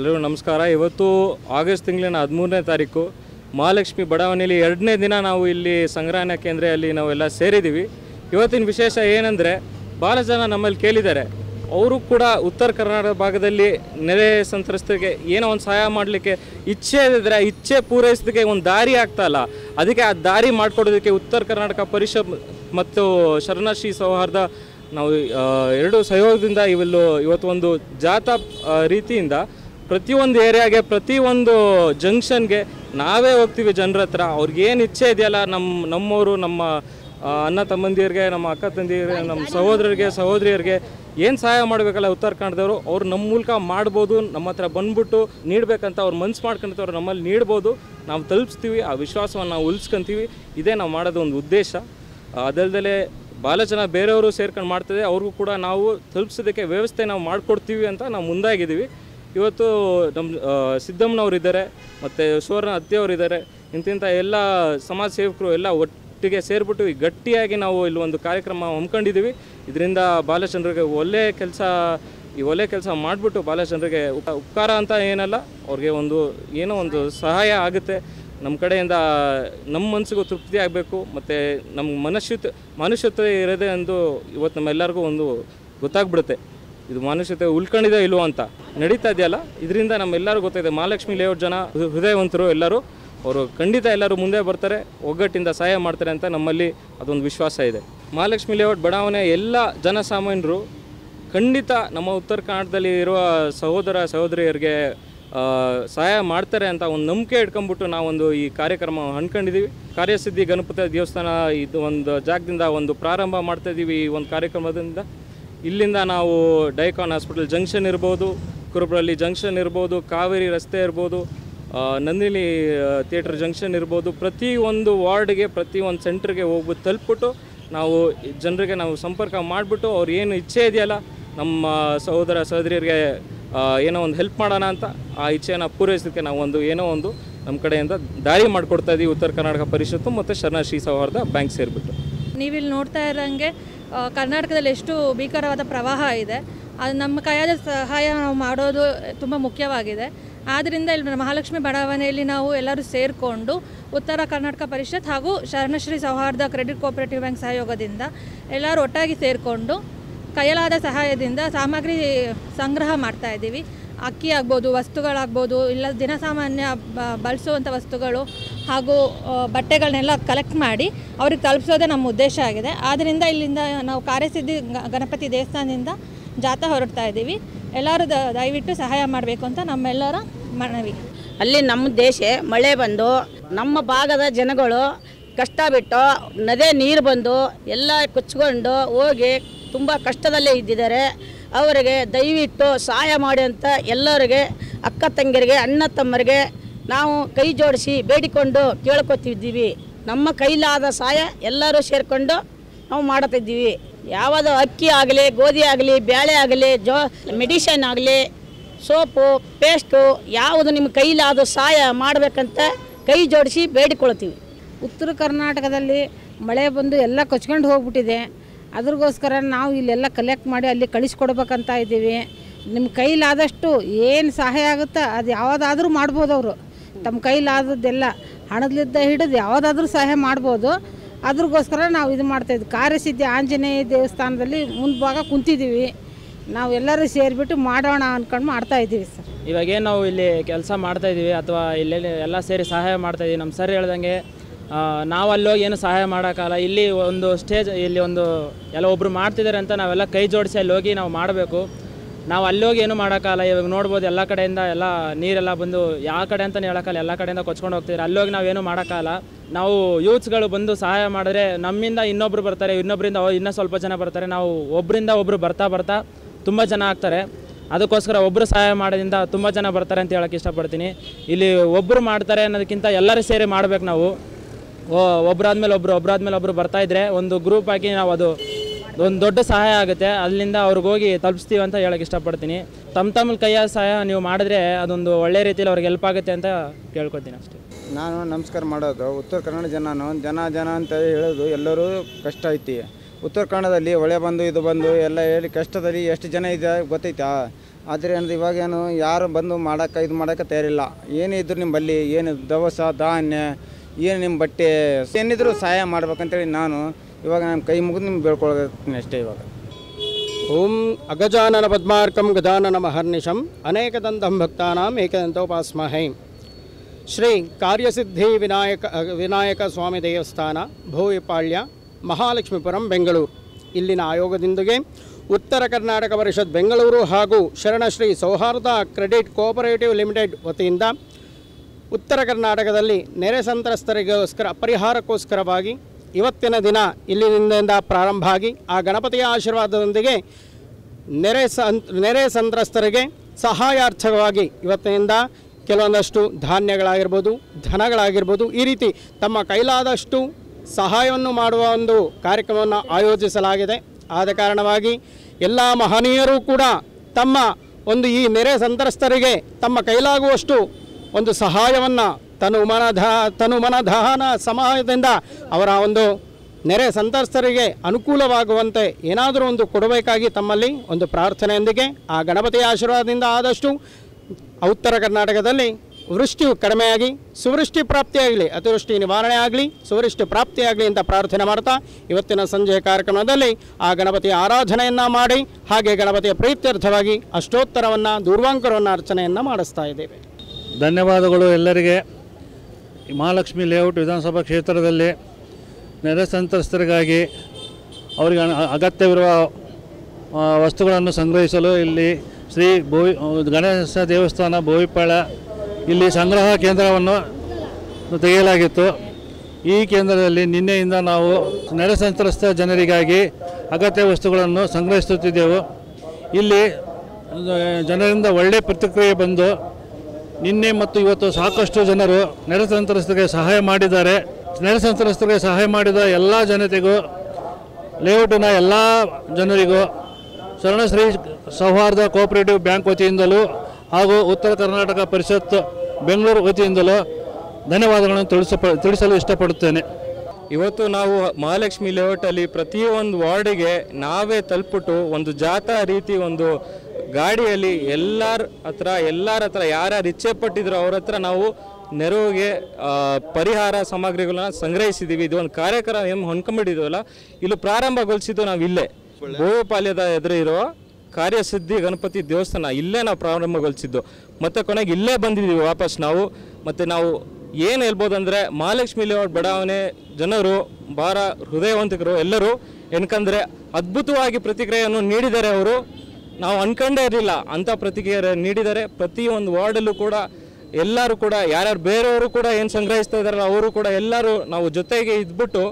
ಎಲ್ಲರಿಗೂ ನಮಸ್ಕಾರ. ಇವತ್ತು ಆಗಸ್ಟ್ ತಿಂಗಳಿನ ಹದಿಮೂರನೇ ತಾರೀಕು, ಮಹಾಲಕ್ಷ್ಮಿ ಬಡಾವಣೆಯಲ್ಲಿ ಎರಡನೇ ದಿನ ನಾವು ಇಲ್ಲಿ ಸಂಗ್ರಹಣಾ ಕೇಂದ್ರದಲ್ಲಿ ನಾವೆಲ್ಲ ಸೇರಿದ್ದೀವಿ. ಇವತ್ತಿನ ವಿಶೇಷ ಏನಂದರೆ ಭಾಳ ಜನ ನಮ್ಮಲ್ಲಿ ಕೇಳಿದ್ದಾರೆ, ಅವರು ಕೂಡ ಉತ್ತರ ಕರ್ನಾಟಕ ಭಾಗದಲ್ಲಿ ನೆರೆ ಸಂತ್ರಸ್ತರಿಗೆ ಏನೋ ಒಂದು ಸಹಾಯ ಮಾಡಲಿಕ್ಕೆ ಇಚ್ಛೆ ಇದ್ದರೆ ಇಚ್ಛೆ ಪೂರೈಸೋದಕ್ಕೆ ಒಂದು ದಾರಿ ಆಗ್ತಾಯಿಲ್ಲ ಅದಕ್ಕೆ ಆ ದಾರಿ ಮಾಡಿಕೊಡೋದಕ್ಕೆ ಉತ್ತರ ಕರ್ನಾಟಕ ಪರಿಷತ್ ಮತ್ತು ಶರಣಶ್ರೀ ಸೌಹಾರ್ದ ನಾವು ಎರಡು ಸಹಯೋಗದಿಂದ ಇವೆಲ್ಲೂ ಇವತ್ತು ಒಂದು ಜಾಥಾ ರೀತಿಯಿಂದ ಪ್ರತಿಯೊಂದು ಏರಿಯಾಗೆ ಪ್ರತಿಯೊಂದು ಜಂಕ್ಷನ್ಗೆ ನಾವೇ ಹೋಗ್ತೀವಿ ಜನರ ಹತ್ರ. ಅವ್ರಿಗೇನು ಇಚ್ಛೆ ಇದೆಯಲ್ಲ ನಮ್ಮ ನಮ್ಮವರು ನಮ್ಮ ಅಣ್ಣ ತಮ್ಮಂದಿರಿಗೆ ನಮ್ಮ ಅಕ್ಕ ತಂದಿರಿಗೆ ನಮ್ಮ ಸಹೋದರರಿಗೆ ಸಹೋದರಿಯರಿಗೆ ಏನು ಸಹಾಯ ಮಾಡಬೇಕಲ್ಲ ಉತ್ತರ ಕನ್ನಡದವರು ಅವ್ರು ನಮ್ಮ ಮೂಲಕ ಮಾಡ್ಬೋದು ನಮ್ಮ ಹತ್ರ ಬಂದ್ಬಿಟ್ಟು ನೀಡಬೇಕಂತ ಅವ್ರು ಮನ್ಸು ಮಾಡ್ಕೊಂತವ್ರು ನಮ್ಮಲ್ಲಿ ನೀಡ್ಬೋದು. ನಾವು ತಲುಪಿಸ್ತೀವಿ ಆ ವಿಶ್ವಾಸವನ್ನು ನಾವು ಉಳಿಸ್ಕೊಂತೀವಿ. ಇದೇ ನಾವು ಮಾಡೋದು ಒಂದು ಉದ್ದೇಶ. ಅದಲ್ಲದೆ ಭಾಳ ಜನ ಬೇರೆಯವರು ಸೇರ್ಕೊಂಡು ಮಾಡ್ತದೆ ಅವ್ರಿಗೂ ಕೂಡ ನಾವು ತಲುಪಿಸೋದಕ್ಕೆ ವ್ಯವಸ್ಥೆ ನಾವು ಮಾಡಿಕೊಡ್ತೀವಿ ಅಂತ ನಾವು ಮುಂದಾಗಿದ್ದೀವಿ. ಇವತ್ತು ನಮ್ಮ ಸಿದ್ದಮ್ಮನವರು ಸಿದ್ದಮ್ಮನವ್ರು ಇದ್ದಾರೆ ಮತ್ತು ಸುವರ್ಣ ಅತ್ತೆಯವರು ಇದ್ದಾರೆ ಇಂತಿಂಥ ಎಲ್ಲ ಸಮಾಜ ಸೇವಕರು ಎಲ್ಲ ಒಟ್ಟಿಗೆ ಸೇರಿಬಿಟ್ಟು ಗಟ್ಟಿಯಾಗಿ ನಾವು ಇಲ್ಲಿ ಒಂದು ಕಾರ್ಯಕ್ರಮ ಹಮ್ಮಿಕೊಂಡಿದ್ದೀವಿ. ಇದರಿಂದ ಬಾಲಚಂದ್ರಿಗೆ ಒಳ್ಳೆಯ ಕೆಲಸ, ಈ ಒಳ್ಳೆ ಕೆಲಸ ಮಾಡಿಬಿಟ್ಟು ಬಾಲಚಂದ್ರಿಗೆ ಉಪಕಾರ ಅಂತ ಏನಲ್ಲ, ಅವ್ರಿಗೆ ಒಂದು ಏನೋ ಒಂದು ಸಹಾಯ ಆಗುತ್ತೆ. ನಮ್ಮ ಕಡೆಯಿಂದ ನಮ್ಮ ಮನಸ್ಸಿಗೂ ತೃಪ್ತಿ ಆಗಬೇಕು, ಮತ್ತು ನಮ್ಮ ಮನುಷ್ಯತ್ ಮನುಷ್ಯತ್ವ ಇರೋದೇ ಒಂದು ಇವತ್ತು ನಮ್ಮೆಲ್ಲರಿಗೂ ಒಂದು ಗೊತ್ತಾಗ್ಬಿಡುತ್ತೆ. ಇದು ಮನುಷ್ಯತೆ ಉಳ್ಕೊಂಡಿದೆ ಇಲ್ವೋ ಅಂತ ನಡೀತಾ ಇದೆಯಲ್ಲ, ಇದರಿಂದ ನಮ್ಮೆಲ್ಲರೂ ಗೊತ್ತಾಯಿದೆ ಮಹಾಲಕ್ಷ್ಮಿ ಲೇಔಟ್ ಜನ ಹೃದಯವಂತರು ಎಲ್ಲರೂ, ಅವರು ಖಂಡಿತ ಎಲ್ಲರೂ ಮುಂದೆ ಬರ್ತಾರೆ, ಒಗ್ಗಟ್ಟಿಂದ ಸಹಾಯ ಮಾಡ್ತಾರೆ ಅಂತ ನಮ್ಮಲ್ಲಿ ಅದೊಂದು ವಿಶ್ವಾಸ ಇದೆ. ಮಹಾಲಕ್ಷ್ಮಿ ಲೇಔಟ್ ಬಡಾವಣೆ ಎಲ್ಲ ಜನಸಾಮಾನ್ಯರು ಖಂಡಿತ ನಮ್ಮ ಉತ್ತರ ಕನ್ನಡದಲ್ಲಿ ಇರುವ ಸಹೋದರ, ಸಹೋದರಿಯರಿಗೆ ಸಹಾಯ ಮಾಡ್ತಾರೆ ಅಂತ ಒಂದು ನಂಬಿಕೆ ಇಟ್ಕೊಂಡ್ಬಿಟ್ಟು ನಾವೊಂದು ಈ ಕಾರ್ಯಕ್ರಮ ಹಣ್ಕೊಂಡಿದ್ದೀವಿ ಕಾರ್ಯಸಿದ್ಧಿ ಗಣಪತಿ ದೇವಸ್ಥಾನ ಇದು ಒಂದು ಜಾಗದಿಂದ ಒಂದು ಪ್ರಾರಂಭ ಮಾಡ್ತಾ ಇದ್ದೀವಿ ಈ ಒಂದು ಕಾರ್ಯಕ್ರಮದಿಂದ. ಇಲ್ಲಿಂದ ನಾವು ಡೈಕಾನ್ ಹಾಸ್ಪಿಟಲ್ ಜಂಕ್ಷನ್ ಇರ್ಬೋದು, ಕುರುಬರಲ್ಲಿ ಜಂಕ್ಷನ್ ಇರ್ಬೋದು, ಕಾವೇರಿ ರಸ್ತೆ ಇರ್ಬೋದು ನಂದಿನಿ ಥಿಯೇಟರ್ ಜಂಕ್ಷನ್ ಇರ್ಬೋದು ಪ್ರತಿ ಒಂದು ವಾರ್ಡ್ಗೆ ಪ್ರತಿ ಒಂದು ಸೆಂಟ್ರಿಗೆ ಹೋಗ್ಬಿಟ್ಟು ತಲುಪಿಬಿಟ್ಟು ನಾವು ಜನರಿಗೆ ನಾವು ಸಂಪರ್ಕ ಮಾಡಿಬಿಟ್ಟು ಅವ್ರು ಏನು ಇಚ್ಛೆ ಇದೆಯಲ್ಲ, ನಮ್ಮ ಸಹೋದರ ಸಹೋದರಿಯರಿಗೆ ಏನೋ ಒಂದು ಹೆಲ್ಪ್ ಮಾಡೋಣ ಅಂತ ಆ ಇಚ್ಛೆಯನ್ನು ಪೂರೈಸೋದಕ್ಕೆ ನಾವು ಒಂದು ಏನೋ ಒಂದು ನಮ್ಮ ಕಡೆಯಿಂದ ದಾರಿ ಮಾಡಿಕೊಡ್ತಾ ಇದ್ದೀವಿ ಉತ್ತರ ಕರ್ನಾಟಕ ಪರಿಷತ್ತು ಮತ್ತು ಶರಣ ಶ್ರೀ ಸೌಹಾರ್ದ ಬ್ಯಾಂಕ್ ಸೇರಿಬಿಟ್ಟು. ನೀವಿಲ್ಲಿ ನೋಡ್ತಾ ಇರೋಂಗೆ ಕರ್ನಾಟಕದಲ್ಲಿ ಎಷ್ಟು ಭೀಕರವಾದ ಪ್ರವಾಹ ಇದೆ, ಅದು ನಮ್ಮ ಕೈಯಾದ ಸಹಾಯ ನಾವು ಮಾಡೋದು ತುಂಬ ಮುಖ್ಯವಾಗಿದೆ. ಆದ್ದರಿಂದ ಇಲ್ಲಿ ಮಹಾಲಕ್ಷ್ಮಿ ಬಡಾವಣೆಯಲ್ಲಿ ನಾವು ಎಲ್ಲರೂ ಸೇರಿಕೊಂಡು ಉತ್ತರ ಕರ್ನಾಟಕ ಪರಿಷತ್ ಹಾಗೂ ಶರಣಶ್ರೀ ಸೌಹಾರ್ದ ಕ್ರೆಡಿಟ್ ಕೋಆಪರೇಟಿವ್ ಬ್ಯಾಂಕ್ ಸಹಯೋಗದಿಂದ ಎಲ್ಲರೂ ಒಟ್ಟಾಗಿ ಸೇರಿಕೊಂಡು ಕೈಯಲಾದ ಸಹಾಯದಿಂದ ಸಾಮಗ್ರಿ ಸಂಗ್ರಹ ಮಾಡ್ತಾ ಇದ್ದೀವಿ. ಅಕ್ಕಿ ಆಗ್ಬೋದು, ವಸ್ತುಗಳಾಗ್ಬೋದು, ಇಲ್ಲ ದಿನಸಾಮಾನ್ಯ ಬಳಸುವಂಥ ವಸ್ತುಗಳು ಹಾಗೂ ಬಟ್ಟೆಗಳನ್ನೆಲ್ಲ ಕಲೆಕ್ಟ್ ಮಾಡಿ ಅವ್ರಿಗೆ ತಲುಪಿಸೋದೇ ನಮ್ಮ ಉದ್ದೇಶ ಆಗಿದೆ. ಆದ್ದರಿಂದ ಇಲ್ಲಿಂದ ನಾವು ಕಾರ್ಯಸಿದ್ಧಿ ಗಣಪತಿ ದೇವಸ್ಥಾನದಿಂದ ಜಾಥಾ ಹೊರಡ್ತಾ ಇದ್ದೀವಿ. ಎಲ್ಲರೂ ದಯವಿಟ್ಟು ಸಹಾಯ ಮಾಡಬೇಕು ಅಂತ ನಮ್ಮೆಲ್ಲರ ಮನವಿ. ಅಲ್ಲಿ ನಮ್ಮ ದೇಶ ಮಳೆ ಬಂದು, ನಮ್ಮ ಭಾಗದ ಜನಗಳು ಕಷ್ಟ ಬಿಟ್ಟು ನದಿ ನೀರು ಬಂದು, ಎಲ್ಲ ಕೊಚ್ಕೊಂಡು ಹೋಗಿ ತುಂಬ ಕಷ್ಟದಲ್ಲೇ ಇದ್ದಿದ್ದಾರೆ. ಅವರಿಗೆ ದಯವಿಟ್ಟು ಸಹಾಯ ಮಾಡಿ ಅಂತ ಎಲ್ಲರಿಗೆ ಅಕ್ಕ ತಂಗಿರಿಗೆ ಅಣ್ಣ ತಮ್ಮರಿಗೆ ನಾವು ಕೈ ಜೋಡಿಸಿ ಬೇಡಿಕೊಂಡು ಕೇಳ್ಕೊತಿದ್ದೀವಿ. ನಮ್ಮ ಕೈಲಾದ ಸಹಾಯ ಎಲ್ಲರೂ ಸೇರಿಕೊಂಡು ನಾವು ಮಾಡುತ್ತಿದ್ದೀವಿ. ಯಾವುದು ಅಕ್ಕಿ ಆಗಲಿ, ಗೋಧಿ ಆಗಲಿ ಬೇಳೆ ಆಗಲಿ, ಜೋ, ಮೆಡಿಷನ್ ಆಗಲಿ, ಸೋಪು, ಪೇಸ್ಟು, ಯಾವುದು ನಿಮ್ಮ ಕೈಲಾದ ಸಹಾಯ ಮಾಡಬೇಕಂತ ಕೈ ಜೋಡಿಸಿ ಬೇಡಿಕೊಳ್ತೀವಿ ಉತ್ತರ ಕರ್ನಾಟಕದಲ್ಲಿ ಮಳೆ ಬಂದು ಎಲ್ಲ ಕೊಚ್ಕೊಂಡು ಹೋಗ್ಬಿಟ್ಟಿದೆ. ಅದ್ರಗೋಸ್ಕರ ನಾವು ಇಲ್ಲೆಲ್ಲ ಕಲೆಕ್ಟ್ ಮಾಡಿ ಅಲ್ಲಿ ಕಳಿಸ್ಕೊಡ್ಬೇಕಂತ ಇದ್ದೀವಿ. ನಿಮ್ಮ ಕೈಲಾದಷ್ಟು ಏನು ಸಹಾಯ ಆಗುತ್ತೋ ಅದು ಯಾವುದಾದ್ರೂ ಮಾಡ್ಬೋದು ಅವರು. ತಮ್ಮ ಕೈಲಾದದ್ದೆಲ್ಲ ಹಣದಲ್ಲಿದ್ದ ಹಿಡಿದು ಯಾವುದಾದ್ರೂ ಸಹಾಯ ಮಾಡ್ಬೋದು. ಅದ್ರಗೋಸ್ಕರ ನಾವು ಇದು ಮಾಡ್ತಾಯಿದ್ವಿ ಕಾರ್ಯಸಿದ್ಧಿ ಆಂಜನೇಯ ದೇವಸ್ಥಾನದಲ್ಲಿ ಮುಂಭಾಗ ಕುಂತಿದ್ದೀವಿ. ನಾವು ಎಲ್ಲರೂ ಸೇರಿಬಿಟ್ಟು ಮಾಡೋಣ ಅಂದ್ಕೊಂಡು ಮಾಡ್ತಾ ಇದ್ದೀವಿ ಸರ್. ಇವಾಗೇನು ನಾವು ಇಲ್ಲಿ ಕೆಲಸ ಮಾಡ್ತಾಯಿದ್ದೀವಿ ಅಥವಾ ಇಲ್ಲೆಲ್ಲಿ ಎಲ್ಲ ಸೇರಿ ಸಹಾಯ ಮಾಡ್ತಾಯಿದ್ದೀವಿ ನಮ್ಮ ಸರ್ ಹೇಳ್ದಂಗೆ ನಾವು ಅಲ್ಲೋಗಿ ಏನು ಸಹಾಯ ಮಾಡೋಕ್ಕಲ್ಲ ಇಲ್ಲಿ ಒಂದು ಸ್ಟೇಜ್ ಇಲ್ಲಿ ಒಂದು ಎಲ್ಲ ಒಬ್ಬರು ಮಾಡ್ತಿದ್ದಾರೆ ಅಂತ ನಾವೆಲ್ಲ ಕೈ ಜೋಡಿಸಿ ಅಲ್ಲಿ ಹೋಗಿ ನಾವು ಮಾಡಬೇಕು. ನಾವು ಅಲ್ಲೋಗಿ ಏನು ಮಾಡೋಕ್ಕಲ್ಲ ಇವಾಗ ನೋಡ್ಬೋದು ಎಲ್ಲ ಕಡೆಯಿಂದ ಎಲ್ಲ ನೀರೆಲ್ಲ ಬಂದು ಯಾವ ಕಡೆ ಅಂತಲೇ ಹೇಳೋಕ್ಕಲ್ಲ ಎಲ್ಲ ಕಡೆಯಿಂದ ಕೊಚ್ಕೊಂಡು ಹೋಗ್ತಿದ್ದಾರೆ ಅಲ್ಲೋಗಿ ನಾವೇನು ಮಾಡೋಕ್ಕಲ್ಲ ನಾವು ಯೂತ್ಸ್ಗಳು ಬಂದು ಸಹಾಯ ಮಾಡಿದ್ರೆ ನಮ್ಮಿಂದ ಇನ್ನೊಬ್ರು ಬರ್ತಾರೆ. ಇನ್ನೊಬ್ಬರಿಂದ ಇನ್ನೂ ಸ್ವಲ್ಪ ಜನ ಬರ್ತಾರೆ. ನಾವು ಒಬ್ಬರಿಂದ ಒಬ್ಬರು ಬರ್ತಾ ಬರ್ತಾ ತುಂಬ ಜನ ಆಗ್ತಾರೆ. ಅದಕ್ಕೋಸ್ಕರ ಒಬ್ಬರು ಸಹಾಯ ಮಾಡೋದ್ರಿಂದ ತುಂಬ ಜನ ಬರ್ತಾರೆ ಅಂತ ಹೇಳೋಕ್ಕೆ ಇಷ್ಟಪಡ್ತೀನಿ. ಇಲ್ಲಿ ಒಬ್ಬರು ಮಾಡ್ತಾರೆ ಅನ್ನೋದಕ್ಕಿಂತ ಎಲ್ಲರೂ ಸೇರಿ ಮಾಡ್ಬೇಕು ನಾವು. ಒಬ್ಬರಾದ್ಮೇಲೆ ಒಬ್ಬರು ಒಬ್ಬರಾದ್ಮೇಲೆ ಒಬ್ಬರು ಬರ್ತಾ ಇದ್ರೆ ಒಂದು ಗ್ರೂಪ್ ಹಾಕಿ ನಾವು ಅದು ಒಂದು ದೊಡ್ಡ ಸಹಾಯ ಆಗುತ್ತೆ. ಅಲ್ಲಿಂದ ಅವ್ರಿಗೆ ಹೋಗಿ ತಲುಪಿಸ್ತೀವಿ ಅಂತ ಹೇಳಕ್ಕೆ ಇಷ್ಟಪಡ್ತೀನಿ. ತಮ್ಮ ತಮ್ಮ ಕೈಯ ಸಹಾಯ ನೀವು ಮಾಡಿದ್ರೆ ಅದೊಂದು ಒಳ್ಳೆ ರೀತಿಯಲ್ಲಿ ಅವ್ರಿಗೆ ಹೆಲ್ಪ್ ಆಗುತ್ತೆ ಅಂತ ಕೇಳ್ಕೊತೀನಿ ಅಷ್ಟೇ. ನಾನು ನಮಸ್ಕಾರ ಮಾಡೋದು. ಉತ್ತರ ಕನ್ನಡ ಜನನು ಜನ ಜನ ಅಂತ ಹೇಳೋದು ಎಲ್ಲರೂ ಕಷ್ಟ ಐತಿ. ಉತ್ತರ ಕನ್ನಡದಲ್ಲಿ ಹೊಳೆ ಬಂದು, ಇದು ಬಂದು ಎಲ್ಲ ಹೇಳಿ ಕಷ್ಟದಲ್ಲಿ ಎಷ್ಟು ಜನ ಇದೆ ಗೊತ್ತೈತಾ? ಆದರೆ ಏನದು ಇವಾಗೇನು ಯಾರು ಬಂದು ಮಾಡೋಕ್ಕೆ ಇದು ಮಾಡೋಕ್ಕೆ ತಯಾರಿಲ್ಲ. ಏನೇ ಇದ್ರು ನಿಮ್ಮಲ್ಲಿ ಏನು ದವಸ, ಧಾನ್ಯ ಏನು ನಿಮ್ಮ ಬಟ್ಟೆ ಏನಿದ್ರು ಸಹಾಯ ಮಾಡ್ಬೇಕಂತೇಳಿ ನಾನು ಇವಾಗ ನಾನು ಕೈ ಮುಗಿದು ನಿಮ್ಗೆ ಬೇಡ್ಕೊಳ್ತೀನಿ ಅಷ್ಟೇ ಇವಾಗ. ಓಂ ಅಗಜಾನನ ಪದ್ಮಾರ್ಕಂ ಗಜಾನನ ಮಹರ್ನಿಶಂ ಅನೇಕದಂತಂ ಭಕ್ತಾನಾಂ ಏಕದಂತೋಪಾಸ್ಮಹೈ. ಶ್ರೀ ಕಾರ್ಯಸಿದ್ಧಿ ವಿನಾಯಕ ವಿನಾಯಕ ಸ್ವಾಮಿ ದೇವಸ್ಥಾನ ಭೂವಿಪಾಳ್ಯ ಮಹಾಲಕ್ಷ್ಮೀಪುರಂ, ಬೆಂಗಳೂರು. ಇಲ್ಲಿನ ಆಯೋಗದಿಂದಗೆ ಉತ್ತರ ಕರ್ನಾಟಕ ಪರಿಷತ್ ಬೆಂಗಳೂರು ಹಾಗೂ ಶರಣಶ್ರೀ ಸೌಹಾರ್ದ ಕ್ರೆಡಿಟ್ ಕೋಆಪರೇಟಿವ್ ಲಿಮಿಟೆಡ್ ವತಿಯಿಂದ ಉತ್ತರ ಕರ್ನಾಟಕದಲ್ಲಿ ನೆರೆ ಸಂತ್ರಸ್ತರಿಗೋಸ್ಕರ ಪರಿಹಾರಕ್ಕೋಸ್ಕರವಾಗಿ ಇವತ್ತಿನ ದಿನ ಇಲ್ಲಿನಿಂದ ಪ್ರಾರಂಭ ಆಗಿ ಆ ಗಣಪತಿಯ ಆಶೀರ್ವಾದದೊಂದಿಗೆ ನೆರೆ ಸಂ, ನೆರೆ ಸಂತ್ರಸ್ತರಿಗೆ ಸಹಾಯಾರ್ಥಕವಾಗಿ ಇವತ್ತಿನಿಂದ ಕೆಲವೊಂದಷ್ಟು ಧಾನ್ಯಗಳಾಗಿರ್ಬೋದು, ಧನಗಳಾಗಿರ್ಬೋದು ಈ ರೀತಿ ತಮ್ಮ ಕೈಲಾದಷ್ಟು ಸಹಾಯವನ್ನು ಮಾಡುವ ಒಂದು ಕಾರ್ಯಕ್ರಮವನ್ನು ಆಯೋಜಿಸಲಾಗಿದೆ. ಆದ ಕಾರಣವಾಗಿ ಎಲ್ಲ ಮಹನೀಯರು ಕೂಡ ತಮ್ಮ ಒಂದು ಈ ನೆರೆ ಸಂತ್ರಸ್ತರಿಗೆ ತಮ್ಮ ಕೈಲಾಗುವಷ್ಟು ಒಂದು ಸಹಾಯವನ್ನು ತನು ಮನಧ ತನು ಮನದಹನ ಸಮಯದಿಂದ ಅವರ ಒಂದು ನೆರೆ ಸಂತ್ರಸ್ತರಿಗೆ ಅನುಕೂಲವಾಗುವಂತೆ ಏನಾದರೂ ಒಂದು ಕೊಡಬೇಕಾಗಿ ತಮ್ಮಲ್ಲಿ ಒಂದು ಪ್ರಾರ್ಥನೆಯೊಂದಿಗೆ ಆ ಗಣಪತಿಯ ಆಶೀರ್ವಾದದಿಂದ ಆದಷ್ಟು ಉತ್ತರ ಕರ್ನಾಟಕದಲ್ಲಿ ವೃಷ್ಟಿಯು ಕಡಿಮೆಯಾಗಿ, ಸುವೃಷ್ಟಿ ಪ್ರಾಪ್ತಿಯಾಗಲಿ, ಅತಿವೃಷ್ಟಿ ನಿವಾರಣೆ ಆಗಲಿ, ಸುವೃಷ್ಟಿ ಪ್ರಾಪ್ತಿಯಾಗಲಿ ಅಂತ ಪ್ರಾರ್ಥನೆ ಮಾಡ್ತಾ ಇವತ್ತಿನ ಸಂಜೆಯ ಕಾರ್ಯಕ್ರಮದಲ್ಲಿ ಆ ಗಣಪತಿಯ ಆರಾಧನೆಯನ್ನು ಮಾಡಿ ಹಾಗೆ ಗಣಪತಿಯ ಪ್ರೀತ್ಯರ್ಥವಾಗಿ ಅಷ್ಟೋತ್ತರವನ್ನು, ದೂರ್ವಾಂಕರವನ್ನು ಅರ್ಚನೆಯನ್ನು ಮಾಡಿಸ್ತಾ ಇದ್ದೇವೆ. ಧನ್ಯವಾದಗಳು ಎಲ್ಲರಿಗೆ. ಮಹಾಲಕ್ಷ್ಮಿ ಲೇಔಟ್ ವಿಧಾನಸಭಾ ಕ್ಷೇತ್ರದಲ್ಲಿ ನೆರೆ ಸಂತ್ರಸ್ತರಿಗಾಗಿ ಅವರಿಗೆ ಅಗತ್ಯವಿರುವ ವಸ್ತುಗಳನ್ನು ಸಂಗ್ರಹಿಸಲು ಇಲ್ಲಿ ಶ್ರೀ ಬೋವಿ ಗಣೇಶ ದೇವಸ್ಥಾನ ಬೋವಿಪಾಳ ಇಲ್ಲಿ ಸಂಗ್ರಹ ಕೇಂದ್ರವನ್ನು ತೆಗೆಯಲಾಗಿತ್ತು. ಈ ಕೇಂದ್ರದಲ್ಲಿ ನಿನ್ನೆಯಿಂದ ನಾವು ನೆರೆ ಸಂತ್ರಸ್ತ ಜನರಿಗಾಗಿ ಅಗತ್ಯ ವಸ್ತುಗಳನ್ನು ಸಂಗ್ರಹಿಸುತ್ತಿದ್ದೆವು. ಇಲ್ಲಿ ಜನರಿಂದ ಒಳ್ಳೆಯ ಪ್ರತಿಕ್ರಿಯೆ ಬಂದು ನಿನ್ನೆ ಮತ್ತು ಇವತ್ತು ಸಾಕಷ್ಟು ಜನರು ನೆರೆ ಸಂತ್ರಸ್ತರಿಗೆ ಸಹಾಯ ಮಾಡಿದ್ದಾರೆ. ನೆರೆ ಸಂತ್ರಸ್ತರಿಗೆ ಸಹಾಯ ಮಾಡಿದ ಎಲ್ಲ ಜನತೆಗೂ, ಲೇಔಟಿನ ಎಲ್ಲ ಜನರಿಗೂ ಶರಣಶ್ರೀ ಸೌಹಾರ್ದ ಕೋಆಪರೇಟಿವ್ ಬ್ಯಾಂಕ್ ವತಿಯಿಂದಲೂ ಹಾಗೂ ಉತ್ತರ ಕರ್ನಾಟಕ ಪರಿಷತ್ ಬೆಂಗಳೂರು ವತಿಯಿಂದಲೂ ಧನ್ಯವಾದಗಳನ್ನು ತಿಳಿಸ ತಿಳಿಸಲು ಇಷ್ಟಪಡುತ್ತೇನೆ. ಇವತ್ತು ನಾವು ಮಹಾಲಕ್ಷ್ಮಿ ಲೇಔಟಲ್ಲಿ ಪ್ರತಿಯೊಂದು ವಾರ್ಡಿಗೆ ನಾವೇ ತಲುಪಿಟ್ಟು ಒಂದು ಜಾಥಾ ರೀತಿ ಒಂದು ಗಾಡಿಯಲ್ಲಿ ಎಲ್ಲರ ಹತ್ರ ಎಲ್ಲರ ಹತ್ರ, ಯಾರ್ಯಾರು ಇಚ್ಛೆ ಪಟ್ಟಿದ್ರು ಅವ್ರ ಹತ್ರ ನಾವು ನೆರವಿಗೆ ಪರಿಹಾರ ಸಾಮಗ್ರಿಗಳನ್ನ ಸಂಗ್ರಹಿಸಿದ್ದೀವಿ ಇದು ಒಂದು ಕಾರ್ಯಕ್ರಮ ಏನು ಹೊಂದ್ಕೊಂಡ್ಬಿಟ್ಟಿದ್ದೀವಲ್ಲ ಇಲ್ಲಿ ಪ್ರಾರಂಭಗೊಳಿಸಿದ್ದು ನಾವು ಇಲ್ಲೇ. ಗೋಪಾಲ್ಯದ ಎದುರು ಇರುವ ಕಾರ್ಯಸಿದ್ಧಿ ಗಣಪತಿ ದೇವಸ್ಥಾನ, ಇಲ್ಲೇ ನಾವು ಪ್ರಾರಂಭಗೊಳಿಸಿದ್ದು. ಮತ್ತು ಕೊನೆಗೆ ಇಲ್ಲೇ ಬಂದಿದ್ದೀವಿ ವಾಪಸ್ ನಾವು. ಮತ್ತು ನಾವು ಏನು ಹೇಳ್ಬೋದು ಅಂದರೆ ಮಹಾಲಕ್ಷ್ಮಿ ಲೇಔಟ್ ಬಡಾವಣೆ ಜನರು, ಭಾರ ಹೃದಯವಂತಕರು ಎಲ್ಲರೂ, ಏನಕಂದರೆ ಅದ್ಭುತವಾಗಿ ಪ್ರತಿಕ್ರಿಯೆಯನ್ನು ನೀಡಿದ್ದಾರೆ ಅವರು. ನಾವು ಅನ್ಕೊಂಡೇ ಇರಲಿಲ್ಲ. ಅಂಥ ಪ್ರತಿಕ್ರಿಯೆ ನೀಡಿದ್ದಾರೆ ಪ್ರತಿಯೊಂದು ವಾರ್ಡಲ್ಲೂ ಕೂಡ ಎಲ್ಲರೂ ಕೂಡ, ಯಾರ್ಯಾರು ಬೇರೆಯವರು ಕೂಡ ಏನು ಸಂಗ್ರಹಿಸ್ತಾ ಇದ್ದಾರಲ್ಲ, ಅವರು ಕೂಡ ಎಲ್ಲರೂ ನಾವು ಜೊತೆಗೆ ಇದ್ಬಿಟ್ಟು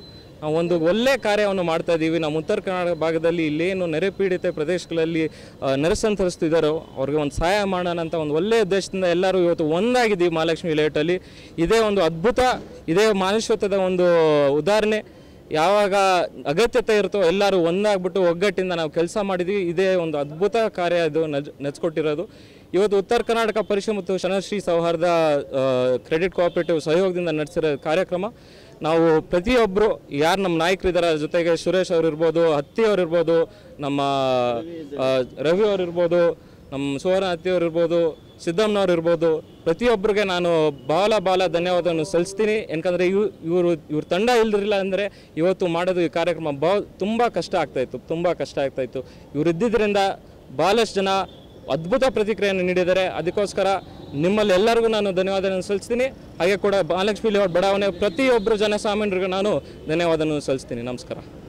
ನಾವು ಒಂದು ಒಳ್ಳೆ ಕಾರ್ಯವನ್ನು ಮಾಡ್ತಾ ಇದ್ದೀವಿ ನಮ್ಮ ಉತ್ತರ ಕರ್ನಾಟಕ ಭಾಗದಲ್ಲಿ ಇಲ್ಲೇನು ನೆರೆ ಪೀಡಿತ ಪ್ರದೇಶಗಳಲ್ಲಿ ನೆರೆಸಂತರಿಸ್ತಿದ್ದಾರೋ ನೆರೆ ಸಂತ್ರಸ್ತಿದ್ದಾರೋ ಅವ್ರಿಗೆ ಒಂದು ಸಹಾಯ ಮಾಡೋಣ ಅಂತ ಒಂದು ಒಳ್ಳೆಯ ಉದ್ದೇಶದಿಂದ ಎಲ್ಲರೂ ಇವತ್ತು ಒಂದಾಗಿದ್ದೀವಿ ಮಹಾಲಕ್ಷ್ಮಿ ಲೇಔಟಲ್ಲಿ. ಇದೇ ಒಂದು ಅದ್ಭುತ, ಇದೇ ಮಾನುಷ್ಯತ್ವದ ಒಂದು ಉದಾಹರಣೆ. ಯಾವಾಗ ಅಗತ್ಯತೆ ಇರುತ್ತೋ ಎಲ್ಲರೂ ಒಂದಾಗ್ಬಿಟ್ಟು ಒಗ್ಗಟ್ಟಿಂದ ನಾವು ಕೆಲಸ ಮಾಡಿದ್ವಿ. ಇದೇ ಒಂದು ಅದ್ಭುತ ಕಾರ್ಯ ಇದು ನಜ್ ನೆಚ್ಕೊಟ್ಟಿರೋದು ಇವತ್ತು ಉತ್ತರ ಕರ್ನಾಟಕ ಪರಿಷತ್ ಮತ್ತು ಶನಶ್ರೀ ಸೌಹಾರ್ದ ಕ್ರೆಡಿಟ್ ಕೋಆಪರೇಟಿವ್ ಸಹಯೋಗದಿಂದ ನಡೆಸಿರೋ ಕಾರ್ಯಕ್ರಮ. ನಾವು ಪ್ರತಿಯೊಬ್ಬರು ಯಾರು ನಮ್ಮ ನಾಯಕರಿದ್ದಾರೆ ಜೊತೆಗೆ ಸುರೇಶ್ ಅವರು ಇರ್ಬೋದು ಹತ್ತಿ ಅವ್ರು ಇರ್ಬೋದು ನಮ್ಮ ರವಿ ಅವ್ರು ಇರ್ಬೋದು ನಮ್ಮ ಸುವರ್ಣ ಹತ್ತಿ ಅವ್ರು ಇರ್ಬೋದು ಸಿದ್ದಮ್ಮನವ್ರು ಇರ್ಬೋದು ಪ್ರತಿಯೊಬ್ಬರಿಗೆ ನಾನು ಬಹಳ ಬಹಳ ಧನ್ಯವಾದವನ್ನು ಸಲ್ಲಿಸ್ತೀನಿ. ಯಾಕಂದರೆ ಇವ್, ಇವರು, ಇವ್ರ ತಂಡ ಇಲ್ದಿರಲಿಲ್ಲ ಅಂದರೆ ಇವತ್ತು ಮಾಡೋದು ಈ ಕಾರ್ಯಕ್ರಮ ಬಹ ತುಂಬ ಕಷ್ಟ ಆಗ್ತಾಯಿತ್ತು ತುಂಬ ಕಷ್ಟ ಆಗ್ತಾಯಿತ್ತು ಇವರು ಇದ್ದಿದ್ದರಿಂದ ಭಾಳಷ್ಟು ಜನ ಅದ್ಭುತ ಪ್ರತಿಕ್ರಿಯೆಯನ್ನು ನೀಡಿದ್ದಾರೆ. ಅದಕ್ಕೋಸ್ಕರ ನಿಮ್ಮಲ್ಲಿ ಎಲ್ಲರಿಗೂ ನಾನು ಧನ್ಯವಾದವನ್ನು ಸಲ್ಲಿಸ್ತೀನಿ. ಹಾಗೆ ಕೂಡ ಮಹಾಲಕ್ಷ್ಮಿ ಲೇಔಟ್ ಬಡಾವಣೆ ಪ್ರತಿಯೊಬ್ಬರು ಜನಸಾಮಾನ್ಯರಿಗೂ ನಾನು ಧನ್ಯವಾದವನ್ನು ಸಲ್ಲಿಸ್ತೀನಿ. ನಮಸ್ಕಾರ.